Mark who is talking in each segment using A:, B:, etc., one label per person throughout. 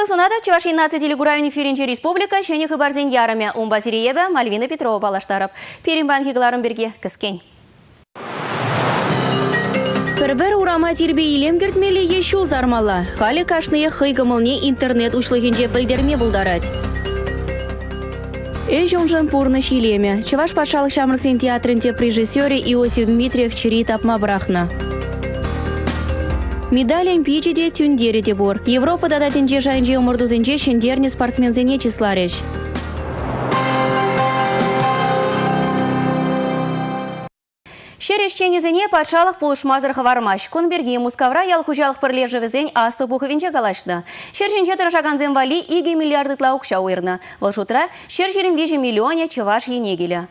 A: Шылы сунада Чувашин наци телегурайын фиринче республика шене хыбарзен ярыме Умба Сириеба Мальвина Петрова балаштарып. Перимбан хигларын берге кіскен. Бір-бір урама тербе илем кертмелі ешул зармала. Халі кашные хыйгымылне интернет ушлығынже білдерме бұлдарад. Эш жонжан пурны шилеме. Чуваш патшалық шамрыксен театрынте режиссері Иосиф Дмитриев чири тапма брахна. Медален пичеде тюндері де бор. Европада да тенже жайынже умырдузынже шендерне спортсмензене числареш. Шерешченезене патшалық пулышмазыр хавармаш. Конберги мускавра ял хужалық пірлежівізен асты бұхывенче калашны. Шершенче тұрашаған вали иге миллиарды тлаукша уйрны. Бұл шутра шер жерім миллионе чываш енегелі.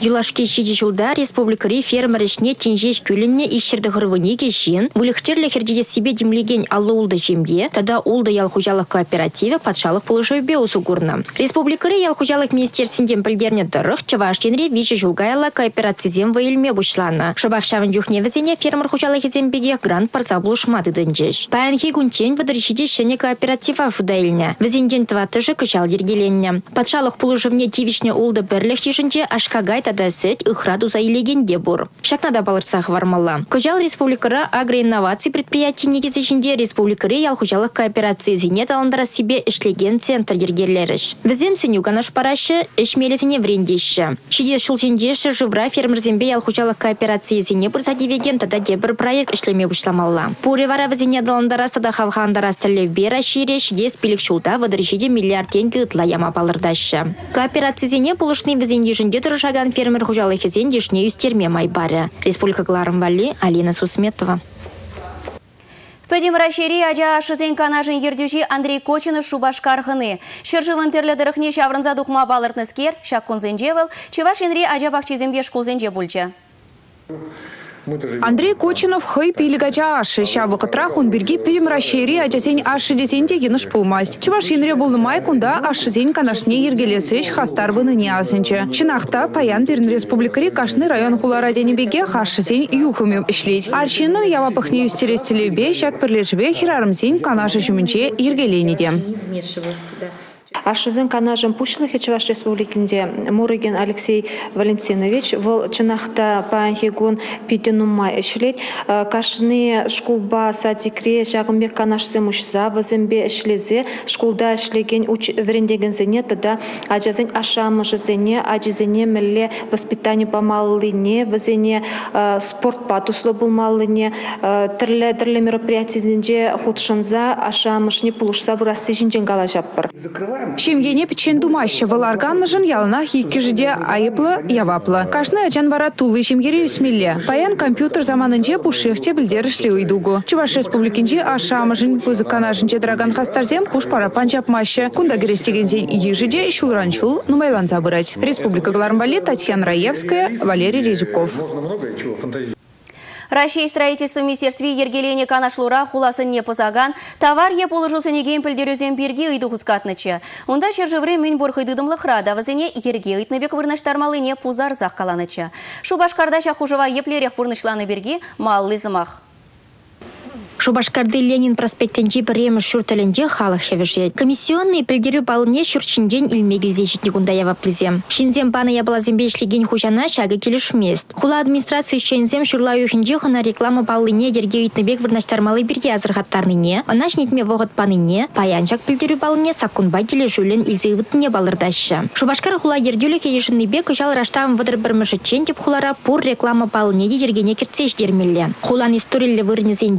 B: Юлашке шеде жылда республикари фермер ішіне тенжеш көлінне икшерді ғырвыне кешін, бүлікчерлі хердеде себе демлеген аллы улды жембе, тада улды ялхужалық кооперативі патшалық пулышойбе усу курны. Республикари ялхужалық министерсінден білдерне дырық, чаваш тенре вичі жылгайла кооперацизем вайлме бұшланы. Шыбақ шавын жүхневізене фермер хужалық зембеге грант парса бұлышмады дінжеш. Паянхи күнчен выдыршиде шене кооператива фудайлне. Візенден тватыжы кышал дергеленне. Патшалық пулышывне тивишне улды бірлік шешінче ашкагай тада сет ыхраду заилегенде бур. Шакнада балырсах вармалла. Кожал республикара агроинновации предприятий негізешінде республикары ялхужалық кооперации зенет алындыра себе ішлеген центр ергерлеріш. Візем сеню ганаш парашы ішмелесіне врендеші. Шиде шулсендеші живра фермерзембе ялхужалық кооперации зене бұрса девеген тада дебір проект ішлеме бұшламалла. Пуре вара візене далындара сада халхандара бера шире шиде спилік шулда вадыршиде миллиард тенгі ытла яма балырдашы. Кооперация зене бұлышны візен ежінде тұрышаган фермер хужалы кезен дешне юстерме майбары. Республика Гларымбали, Алина Сусметова.
A: Пәдем рашери ажа ашызен канажын ердюжи Андрей Кочинов шубашкарғыны. Шыржывын тірлі шаврынза дұқма балыртныскер, шак конзенжевыл, чеваш енри ажа бақчиземге шкулзенже бұлчы.
C: Андрей Кочинов хый пилгача ашы ша вақытрах он бирги пилим рашери ажасен ашы десен дегеныш пулмасть. Чываш енре болнымай кунда ашы зен канашне ергелесеш хастар не асынчы. Чинахта паян пирн республикари кашны район хулара денебеге хашы зен юхымым ишлеть. Арчинның явапахне юстерестелебе шак пірлежбе хирарым зен канашы жүмінче ергеленеде.
D: Ашызын канажын пучлы Чуваш республикінде Мурыгин Алексей Валентинович вол чынақта паанхигун питенума ишлет кашны шкулба садикре жағымбек канашсы мушса вазымбе ишлезе шкулда ишлеген уч зене тада ажазын ашамышызене ажизене милле воспитание помаллыне вазене спорт патуслы булмаллыне тірлі тірлі мероприятиезінде худшынза ашамышне пулушса бурасы жинжен гала жаппыр
C: Шемгене печен думаще валарган жын ялына хикки жиде айыплы яваплы. Кашны ачан бара тулы шемгере үсмелле. Паян компьютер заманынче пушехте білдерішлі уйдугу. Чуваш республикинче ашамыжын пызыканажынче драган хастарзем пуш пара панчап маще. Кунда герестеген зень ежиде шулранчул нумайлан забырать. Республика Галармбали, Татьяна Раевская, Валерий Резюков.
A: Россия строительство министерстве ергелене канашлура хуласын не позаган, товар е полыжусынеген пілдерюзен берге үйді хускатнычы. Онда шержевре мен борхыдыдымлы храда вазене ерге үйтнебек вырнаштармалыне пузар зақ каланычы. Шубашкарда шахужыва еплерек пурнышланы берге маллы зымақ.
B: Шубашкарды Ленин проспектенче біремі шүртілінде халық хевішет. Комиссионный пілдері балыне шүртшінден илмегілзе жетіне күндая плізем. Шинзем паны ябалазембе ішлеген хужана шағы келішмест. Хула администрация шензем шүрла үйхінде хына реклама балыне ерге үйтнебек вырнаштармалы бірге азырғаттарныне, она шнетме вғыт паныне, паянчак пілдері балыне сакунба келі жүлін илзе үвітіне балырдашы. Шубашкар хула ердюлі бек күшал раштам вадыр бір мүшітчен деп хулара пур реклама балыне ергене кертсеш дермелі. Хулан историллі вырнезен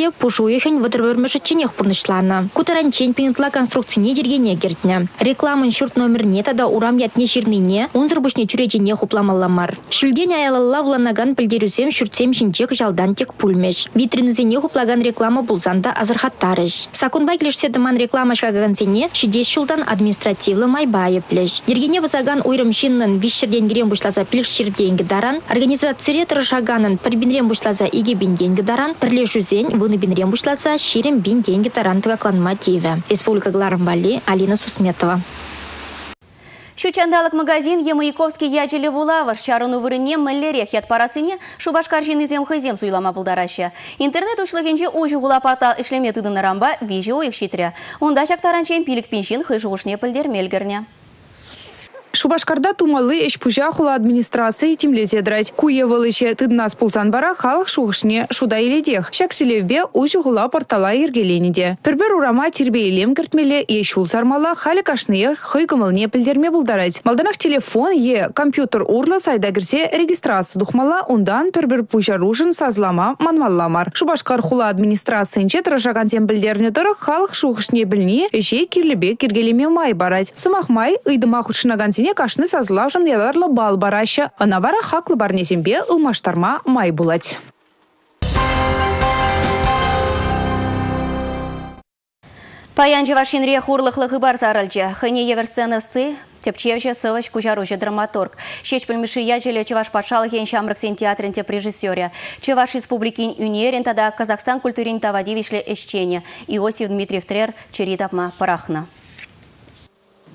B: жешаки Пушу пушуехен вăтăрвăрмăшă ченех пурнышлана. Кутаранчен пинутла конструкцийне дергене кертнне. Рекламын шурт номер не тада урам ятне ширнине, унзыр бушне чүречене хупламалламар. Шүлден аялалла вланаган пілдерюзем шүртсем шинчек жалдан тек пульмеш. Витринызене хуплаган реклама булзанда азырхаттарыш. Сакунбай клешсе дыман реклама шкагансене шидес шулдан административлы майбайы плеш. Дергене базаган уйрым шиннын вишшерден гирем бушлаза пилік ширденгі даран, организация тұрышаганын прибинрем бушлаза иге бинденгі даран, пірлешузен Бинрем бушласа ширим бин деньги тарантыга кланма тиве. Республика Гларымбали, Алина Сусметова.
A: Щучандалық магазин Емайковский яджелі вулавыр шарыну вырыне мәллерех ят парасыне Шубашкар жинызем хызем суйлама бұлдарашы. Интернет ушлығынче ұжы ғула портал ішлеме тыдыны рамба вижи ойық шитірі. Онда шақтаранчен пилік пеншін хыжы ұшне пілдер мелгірне.
C: Шубашкарда тумалы эшпужа хула администрации тимлезе драть. Куе вылыче тыднас пулсан бара халық шуғышне шуда иледех. Шак селевбе ұжы хула портала ергеленеде. Пірбір урама кіртмеле ешул сармала халі кашные хый кымылне пілдерме булдарать. Малданах телефон е компьютер урла сайда кірсе регистрация духмала ундан пірбір пужа ружын сазлама манмалламар. Шубашкар хула администрациянче тражаган тем пілдерне дыры халық шуғышне білне эше кирлебе киргелеме май барать. Сымақ май худшынаган Сене кашны сазлавжын ядарлы бал барашы. Анавара хаклы барнезембе ылмаштарма май булать.
A: Паянжы вашинре хурлықлы хыбар зарылжы. Хыне еверсценовсы Тепчевже сывыш кужаружы драматург. Шеч пельмеши яжеле Чеваш патшалыхен шамрыксен театрынте режиссере. Чеваш республикин юнерен тада Казахстан культурин тавадивишле эшчене. Иосиф Дмитриев Трер черитапма парахна.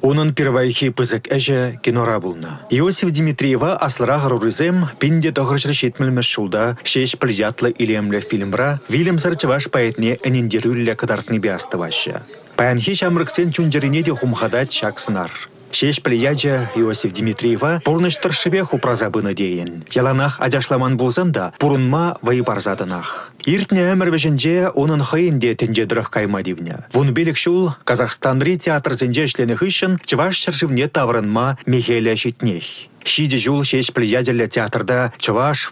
E: Унын первайхи пызык әжі кинора бұлна. Иосиф Дмитриева аслыра ғарурызым пинде тоғыршыр шетмілміш шулда шеш ятлы илемлі фильмра Вильям Сарчеваш паэтне әнендерүлі кадартны биастывашы. Паянхи шамрыксен чунжерине де хумхадат шак сынар. Шеш плеяджа Иосиф Дмитриева пурныштыр шыбе хупразабыны дейін. Яланах адяшламан болзан да пурынма. Иртне әмір вешінже оның хыйынде тенже дырық кайма дивне. Вун белік шул Казахстанри театр зенже шлені хыщын чываш шыршывне таврынма мехеля шитнех. Шиде жул шеш плеядерлі театрда чываш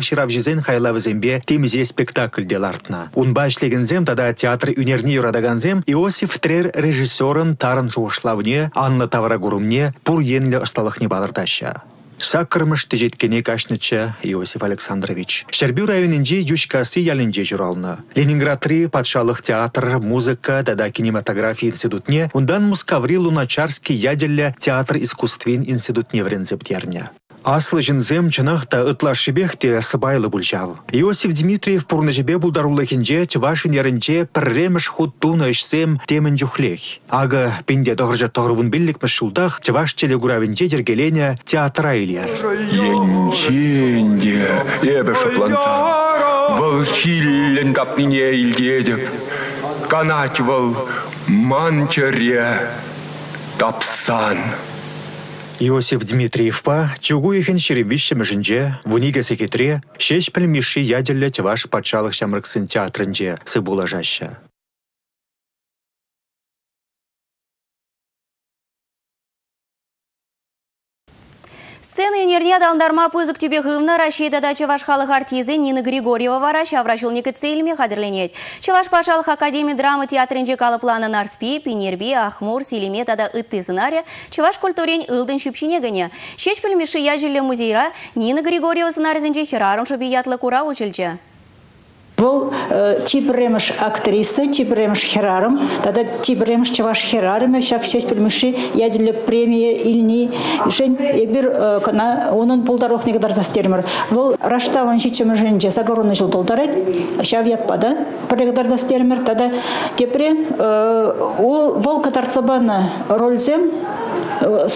E: шырап жезен зэмбе темзе спектакль делартна. Унба зем тада театр үнерне юрадаганзем Иосиф Трер режиссерын тарын жуышлавне Анна Тавра гурумне пур енлі ысталықне балыртаща. Саккырмыш тежеткене кашныча Иосиф Александрович. Шербю районинже юшкасы ялинже журалны. Ленинградри патшалық театр, музыка, дада кинематография институтне, ундан мускаври луначарский яделля театр искусствин институтне врензептерня. Аслы жінзем чынақта ытла шибехте сыбайлы бұлжав. Иосиф Дмитриев пурнажебе бұлдарулы чывашын ерінче пірреміш хуттуна ішсем темін жүхлех. Ага пинде тоғыржа тоғырвын білік шулдах чываш челе гуравінче жергелене театра илер.
F: Енченде ебе шапланса. Выл чиллен капнине илдедіп. Канать выл манчаре тапсан.
E: Иосиф Дмитриевпа чугу ихен шеребище межінже, вуниге секетре, шеш пілміші яделі теваш патшалық шамрыксын театрынже сыбула жаща.
A: Сцены энерния далдарма пызык тюбе гывна Рашида Чеваш халық артизы Нина Григорьева вара шаврашылнекі цельме қадырленет. Чеваш пашалық академия драма театрынже планы Нарспи, Пенерби, Ахмур, Селиме тада ытты зынаре Чеваш культурен ылдын шүпшінегіне. Шеш пілмеші яжілі музейра Нина Григорьева зынарызынже херарым шөбе ятлы кура учылжы.
G: Бұл э, тибремеш актриса, тибремеш херарым, тада тибремеш чаваш херарым, шак сеш пілмеші яділі премия илни, жен ебір э, кана оның бұлдарлық негдар дастермір. Бұл раштаван жичемі женже загороны жыл долдарет, шав ятпада, пірегдар дастермір, тада кепре э, ол бұл катарцабаны рользем,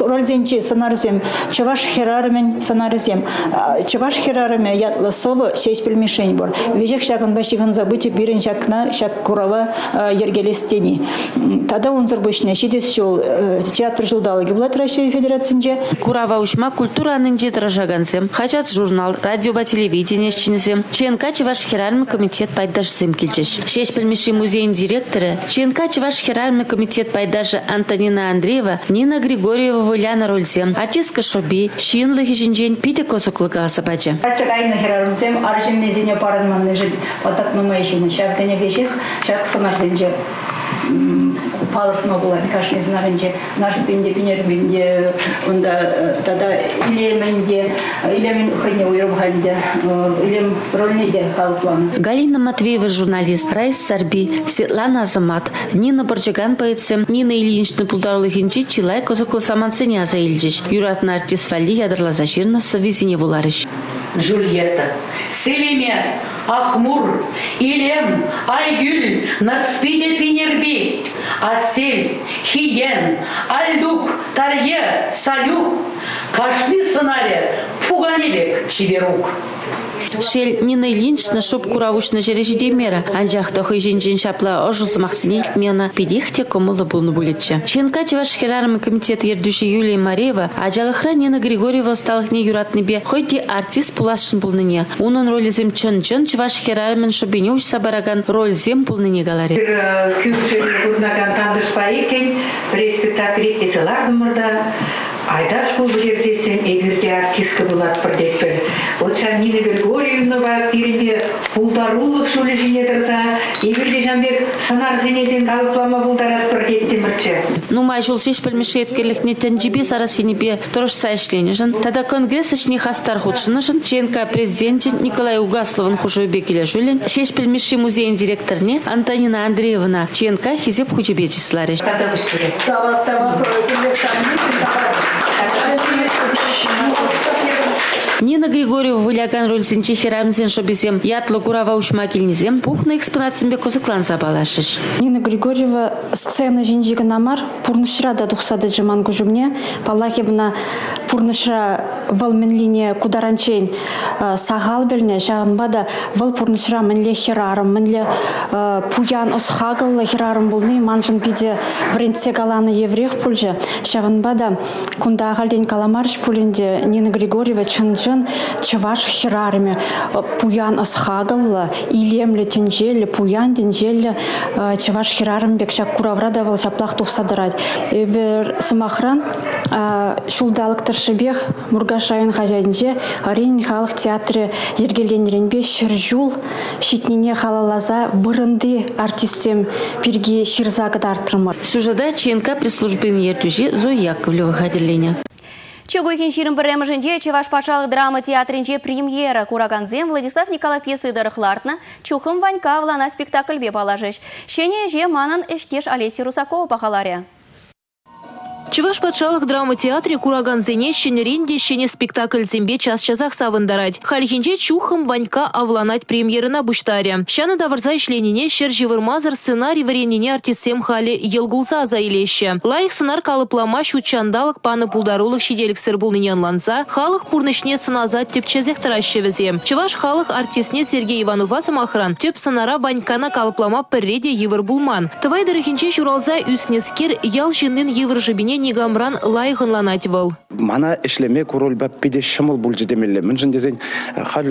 G: рользенче санарзем, чаваш херарымен санарзем, чаваш херарыме ятлы совы сеш пілмешень бор. Вежек шагын башиган забыти бирен шакна шак курава ергелестени. Тада он зарбышне шиде сел э, театр жылдалы гиблат Россия Федерацинже.
H: Курава ушма культураның жетражагансем, хачат журнал, радио ба телевидение чинесем, ЧНК Чеваш херальный комитет пайдашсем килчеш. Шеш пельмеши музейн директоры, ЧНК Чеваш херальный комитет пайдажы Антонина Андреева, Нина Григорьева Вуляна рользем, артистка Шоби, Шинлы хижинжен, Пите косоклы галасапачы.
G: Ачагайны херальный аржин незине паранманны жил отак нумайшин шак зене беших шак сынар зенже палыртма була бикашне знарынже нарспинде пинербинде онда э, тада илеменде илемен хыне уйрубханде э, илем рольнеде калыпланы
H: Галина Матвеева журналист Райс Сарби Светлана Азамат Нина Борчаган поэтсем Нина Ильинична пулдарлыхинчи Чилай козаклы саманцене аза илжиш Юратна артист Вали ядырла заширна совизине вуларыш
I: Джульетта. Селиме, Ахмур, Илем, Айгүл, Наспиде Пинерби, Асель, Хиен, Альдук, Тарье, Салюк, Кашни сценария, Пуганебек, Чиберук.
H: Шел Нина Ильинична шоп куравушна жережи демера. Тохы жинжин шапла ожус махсинилик мена педихте комула булну булетче. Шенка чеваш херарым комитет ердуши Юлия Мареева, ажалыхра Нина Григорьева сталыхне юратны бе, хоть артист пулашын булныне. Унын роли зем чын чын чеваш херарымын шобине уж сабараган роль зем булныне галаре.
J: Күршелі көрнаган тандыш па екен, спектакль етесілар дұмырда, Айдаш бұл білерсесен егерде артистка болады бір деп бір. Отча Нина Григорьевна пирінде пулдарулық шулы жине тұрса, егерде жанбек сынар зенеден қалыплама бұлдарат темірчі.
H: Ну май жол шеш білмеші еткерлік не тәнжібе сара сенебе тұрышса ішлені жын. Тада конгресс ішіне хастар худшыны жын. Ченка президенті Николай Угасловын хужойбе келе жүлін. Шеш білмеші музейн директорне Антонина Андреевна Ченка хизеп хучебе числары.
J: Тавар, тавар,
H: Нина Григорьева выляган роль сенче херамсен шобесем ятлы курава ушма келнезем пухна экспонатсымбе козыклан забалашыш.
D: Нина Григорьева сцена жинжигі намар пурнышра да тухсады жаман күжімне паллахебна пурнышра вал мінлине кударанчен сағал белне жағынба да вал пурнышра мінле херарым мінле пуян осхагылы херарым болны. Манжын пиде вренце галаны еврех пульже. Жағынба да кунда ағалден каламарш пулінде Нина Григорьева чын жын чываш херарыме пуян осхагылы илемлі тенжелі пуян тенжелі чываш херарым бек шак кураврада вал чаплах тухсадырать эбер сымахран шулдалык тыршыбех мургаш район хозяйнже арин халық театры ергеленеренбе шыржул шитнине халалаза бырынды артистем пирги ширзагы арттырмыр
H: Сюжада Ченка пресс-службын ертүжі Зоя Яковлева хадерлене.
A: Чөгөйкен ширым бірімжінде Чеваш пачалық драма театринже премьера Кураганзем Владислав Николай пьесы дырықлартына Чухым Ванька влана спектакль бе. Шене же манын эштеш Олеси Русакова пахаларе.
K: Чываш патшалық драма театре кураган зене шенеренде шене спектакль зембе час часах савындарать. Хальхинче чухым ванька авланать премьерына буштаре. Шаны даварза ишленіне шер живырмазыр сценарий варенине артистсем хали елгулса заилеще. Лайық сынар калыплама шучандалық паны пулдарулық шиделік булнынен ланса, халық пурнышне сыназат тепчезек таращевізе. Чываш халық артистне Сергей Иванова самахран теп сынара ванькана калыплама пірреде евір булман. Тывай дырыхинче журалза үснескер ял жиннен евір жібіне негамран лайғынланать был.
L: Мана эшлеме курульба пиде шымыл бұл жедемелі. Мін жын дезен хал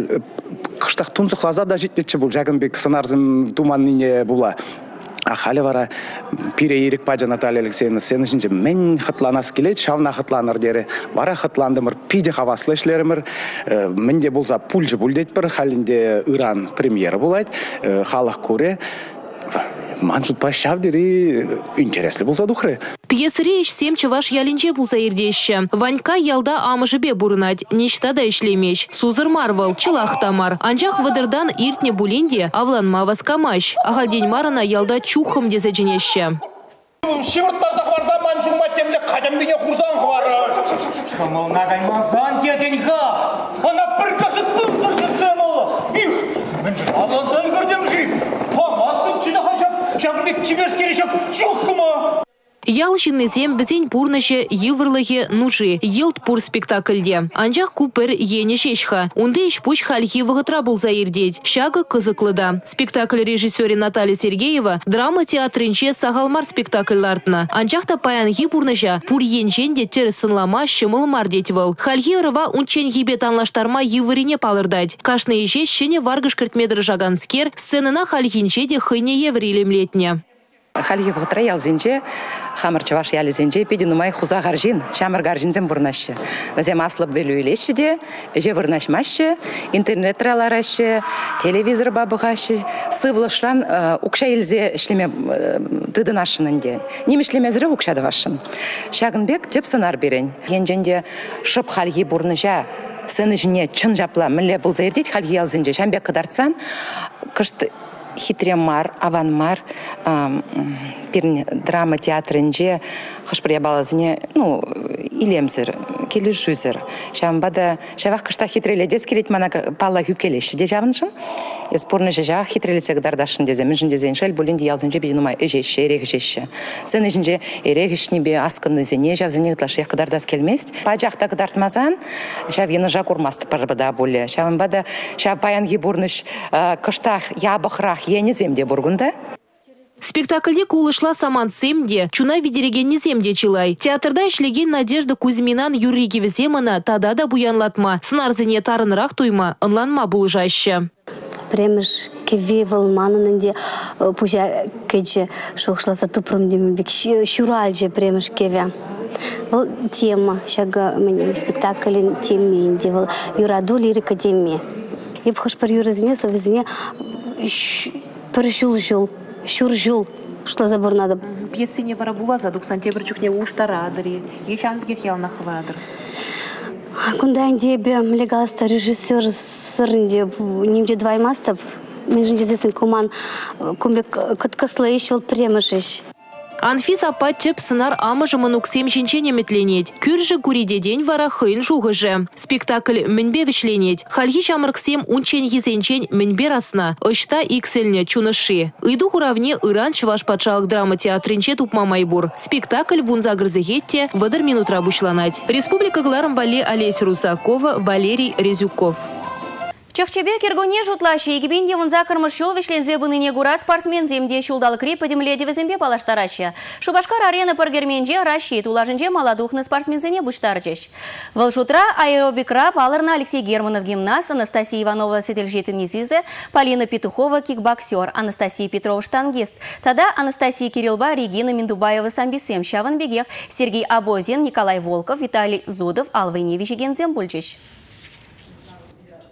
L: қыштақ тұнзықлаза да жетнетші бұл жағынбек сынарзым туманнине була. Ахали вара пире паджа Наталья Алексеевна сен ішінше мен хытланас келет, шавна хытланыр дері. Вара хытландымыр, пиде хаваслы эшлерімір. Менде болса пульжы бір, халінде Иран премьера болайд, халық көре манжут пашав дери интересли болса духры.
K: Пьесыре ишсем чываш ялинче булса ирдеші. Ванька ялда амыжыбе бурнать, нечта да ишлемеш. Сузыр марвал, чылах тамар. Анжақ вадырдан иртне булинде авланма васкамаш. Ағалден марына ялда чухым дезедженеші.
M: Шимырттарда хварза манжума темде қадамдеге хурзан хвары. Кымыл нагаймазан деденға. Ана бір кашыт бұл сыршытсын ол. Их, мен жын аблансан көрдем жи. жаңбек чеберский решок жоқ ма
K: Ял жиннезем бізен пурнышы еврлығы нужы, елд пур спектакльде. Анжақ купер ені шешха. Унды иш пуч хальхи вғытра болза ердеть. Шага кызыклыда. Спектакль режиссері Наталья Сергеева драма театрынче сағалмар спектакльлартына. Анжақта паянхи пурныша пур енженде тер сынлама шымыл мардет выл. Хальхи ырыва унчен хибет анлаштарма евырине палырдать. Кашны еше шене варгыш кіртмедір жаганскер, сценына хальхинче де хыне еврилемлетне.
N: Хальхи вғытра ялзенче хамыр чываш ялезенже пиди нумай хуза гаржин, шамыр гаржинзем бурнашы. Вазем аслып белу илеші де, же бурнашмашы, интернет раларашы, телевизор бабығашы, сывлышран укша илзе ішлеме тыдынашынынде. Нем ішлемезірі укшады. Шагынбек теп сынар берен. Енженде шып хальхи бурныша, сыны жіне чын жапла, мүлі бұл зайырдейд хальхи ялзенже, шамбек кыдарцан, кышт хитремар, аванмар, пирн драма театрынже, хышпыр ябалазыне, ну, илемсір келушүзір шамбада шавақ кышта хитреледес келет мана палла хүпкелеші де жабыншын спорны же жағы хитрелесе гдардашын дезе мен жінде зен шел булин диялзынже би нумай эжеші эрек эжеші сен ежінже эрек ишни бе аскынны зене жавзене гдлаш яқ гдардас келмест пажақта гдартмазан шав ені жак урмасты парбада боле. Шамбада шав паян гибурныш кыштах ябықрақ ені земде бургунда
K: Спектакльде кулышла саман семде, чуна видереген земде чилай. Театрда ишлеген Надежда Кузьминан юриги веземана тада да буянлатма. Снарзыне тарынрақ туйма, ынланма булжаще.
O: Премеш кеве валманынынде э, пужа кеже шоқшласа тупрым демебек шуральже премеш кеве. Бұл тема, шага мен спектаклін теменде, бұл юраду лирика теме. Еп хош пар юразіне, совезіне пар жул-жул шуржул что за бурнада
K: пьесыне вара булаза дуксан тебір чукне уштарадыри ешан бігех ялнах варадыр
O: кунда бе легалста режиссер сырынде немде дваймастып мен жіндезесін куман кумбек кыткыслы еш ол премышыш
K: Анфис апа теп сынар амыжы мұнуксем шенчене метленет. Күржі күреде день вара хыйын жуғыжы. Спектакль мінбе вішленет. Хальхи шамырксем унчен езенчен мінбе расна. Ышта иксельне чуныши. Иду уравне Иран чываш патшалық драма театринче тупма майбур. Спектакль вунза грызыгетте вадыр минут рабушланать. Республика Гларом Вале Олесь Русакова, Валерий Резюков.
P: Чахчебе кергоне жутлашы егібенде вұнза кірміш жол вешлензе бұныне гура спортсмен земде шулдалы креп подемледе візембе палаштарашы. Шубашкар арена пыргерменже рашид улажынже маладухны спортсмензене бұштарчыш. Вылшутра аэробикра палырна Алексей Германов гимназ, Анастасия Иванова сетельжетін низизе, Полина Петухова кикбоксер, Анастасия Петрова штангист. Тада Анастасия Кириллба, Регина Миндубаева самбисем, Шаван Бегех, Сергей Абозин, Николай Волков, Виталий Зудов, Алвайневич Гензем Бульчич.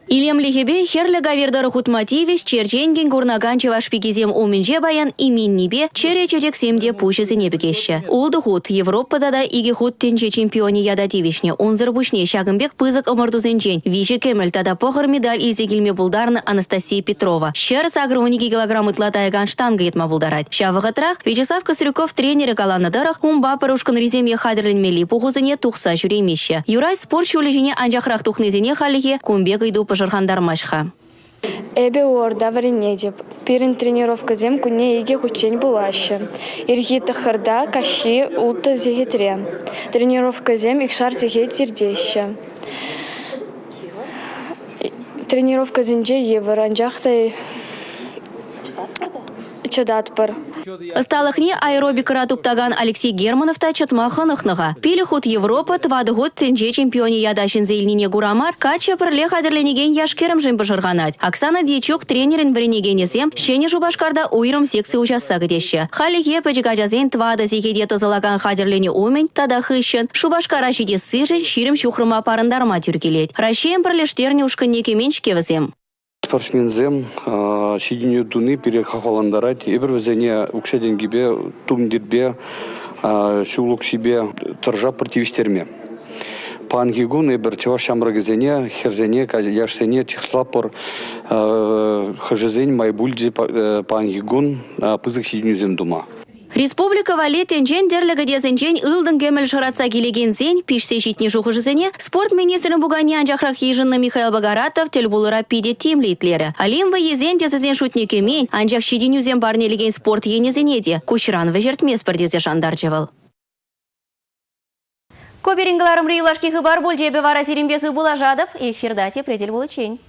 A: Илем лихебе херлі гавердары хутмативеш черченген гурнаган чевашпикизем уминже баян именнибе чере чечек семде пушызыне бігеші. Улды хут Европада да иге хут тенче чемпионе ядативешне унзыр бушне шагымбек пызык ымырдузенчен. Виші кемел тада похыр медаль изегілме булдарны Анастасия Петрова. Шер сагры 12 килограмм ытлатайган штанга етма булдарат. Шавығытрах Вячеслав Косрюков тренері каланыдарах умба парушкын риземге хадерленмели пухузыне тухса жүремеші. Юрай спорт шулежіне анжақрақ тухнезене халихе кумбек иду пожырғандар машха.
Q: Эбе орда варине деп. Пирин тренировка зем куне иге хучень булаще. Ирги тахарда каши улта зегетре. Тренировка зем икшар зеге тирдеще. Тренировка зенже еваранжахтай чадатпыр.
A: Сталыхне аэробикара туптаган Алексей Германов та чатмаханахныға. Пилі худ Европа твады год тенже чемпионе ядашын зейлнине гурамар, кача пірле хадерленеген яшкерім жын бажырғанат. Оксана Дьячук тренерін бірінегенесем, шене жубашкарда уйрым секция участса гдеші. Халі епечіға жазен твады зегеде тазалаган хадерлене умен, тада хыщын, шубашкара жиде сыжын ширім шухрыма парындарма тюркелет. Рашеем пірлештерне ушкыннеке меншкевізем
R: спортсмензем шидине дуны перехахаландарать эбір візене укшеден гибе тумдирбе шулук себе торжа противистерме. Пангигун эбір чеваш шамрагызене херзене яшсене тихслапор хажезень майбульдзи пангигун пызык шидинюзем дума.
A: Республика вале тенчен дерлігі дезінчен ылдың кеміл шыратса келеген зен пишсе житне жухыжызене спорт министрін бұғани анжақрақ ежінні Михаил Багаратов тел бұлыра пиде темлейтлері. Алим езен дезізен шутне кемен анжақ шидин юзен барнелеген спорт енезене де күшіран вежертмес бірдезе жандар жевыл.
P: Коберингаларым рыйлашки хыбар бұл жебе вара зерембесі бұла жадып, эфирдате бұл.